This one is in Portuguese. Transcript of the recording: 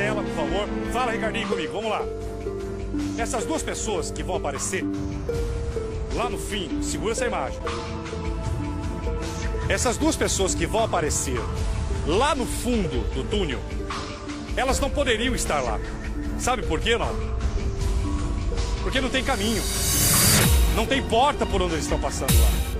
tela, por favor. Fala, Ricardinho, comigo. Vamos lá. Essas duas pessoas que vão aparecer lá no fim, segura essa imagem. Essas duas pessoas que vão aparecer lá no fundo do túnel, elas não poderiam estar lá. Sabe por quê, não? Porque não tem caminho. Não tem porta por onde eles estão passando lá.